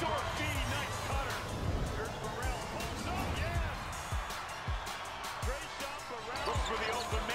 for the open